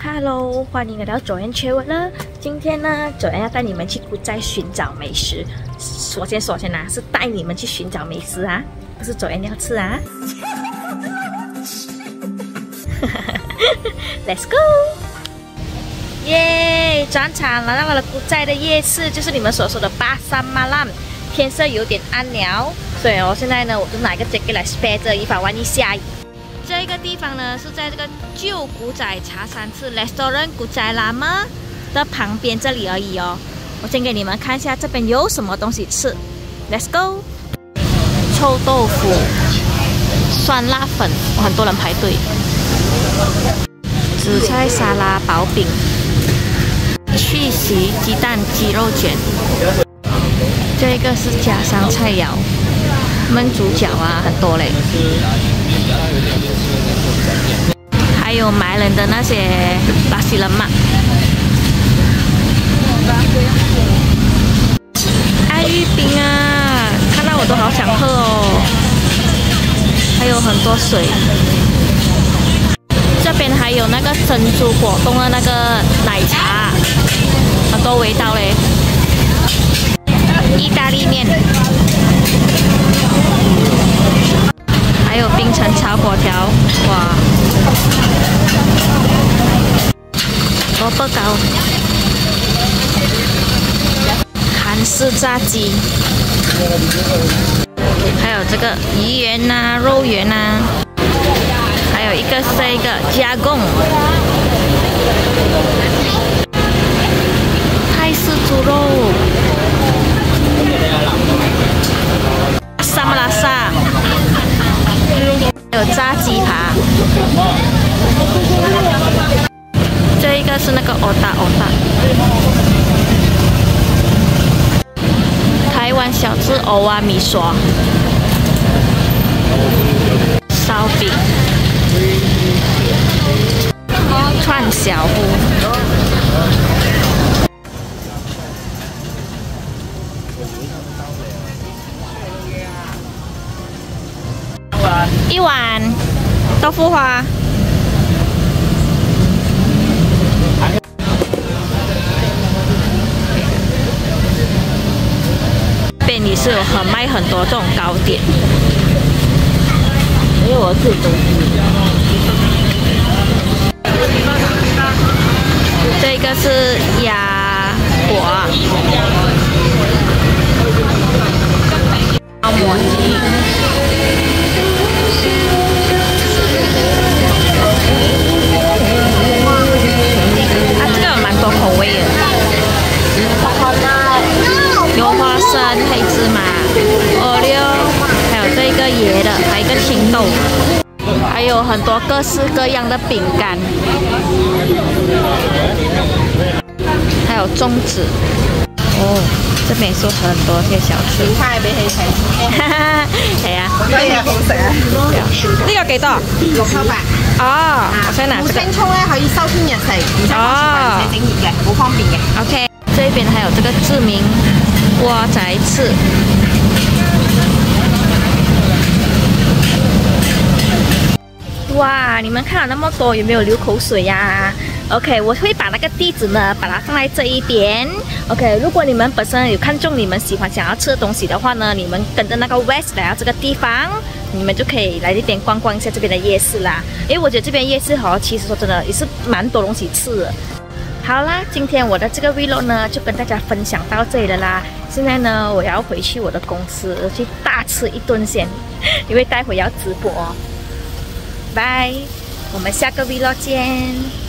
Hello，欢迎来到左岩缺文了。今天呢，左岩要带你们去古寨寻找美食。首先，首先呢是带你们去寻找美食啊，不是左岩要吃啊。Let's go！耶，转场来到了古寨的夜市，就是你们所说的巴山马浪。天色有点暗了，所以我现在呢，我就拿一个 jacket 来 spare 着，以防万一下雨。这个地方呢是在这个旧古仔茶餐室 restaurant 古仔喇嘛的旁边这里而已哦。我先给你们看一下这边有什么东西吃。Let's go！臭豆腐、酸辣粉，很多人排队。紫菜沙拉薄饼、去皮鸡蛋鸡肉卷，这个是家乡菜肴，焖煮饺啊，很多嘞。还有埋人的那些巴西人嘛，爱玉冰啊，看到我都好想喝哦。还有很多水，这边还有那个珍珠果冻的那个奶茶，很多味道嘞。意大利面。还有冰城炒粿条，哇！萝卜糕，韩式炸鸡，还有这个鱼圆呐、肉圆呐，还有一个是一个加贡泰式猪肉，沙姆拉萨。还有炸鸡扒，是那个欧达欧达，台湾小吃欧啊米刷，烧饼，串小屋。一碗。豆腐花，是有很卖很多这种糕点。因为我自己都吃。这个是鸭生、黑芝麻、奥利奥，还有这个椰的，还有一个青豆，还有很多各式各样的饼干，还有粽子。哦，这边是很多些小吃。派俾你睇，哈哈，係啊。呢嘢好食啊！呢個幾多？六抽八。哦，我想拿胡這個。青葱咧可以收天日食，唔使放雪櫃，唔使整熱嘅，好方便嘅。OK，这边还有这个志明蛙仔翅。哇，你们看了那么多，有没有流口水呀、OK，我会把那个地址呢，把它放在这一边。OK，如果你们本身有看中你们喜欢想要吃的东西的话呢，你们跟着那个 West 来到这个地方，你们就可以来这边逛逛一下这边的夜市啦。因为我觉得这边夜市哈，其实说真的也是蛮多东西吃的。好啦，今天我的这个 vlog 呢，就跟大家分享到这里了啦。现在呢，我要回去我的公司去大吃一顿先，因为待会要直播。拜，我们下个 vlog 见。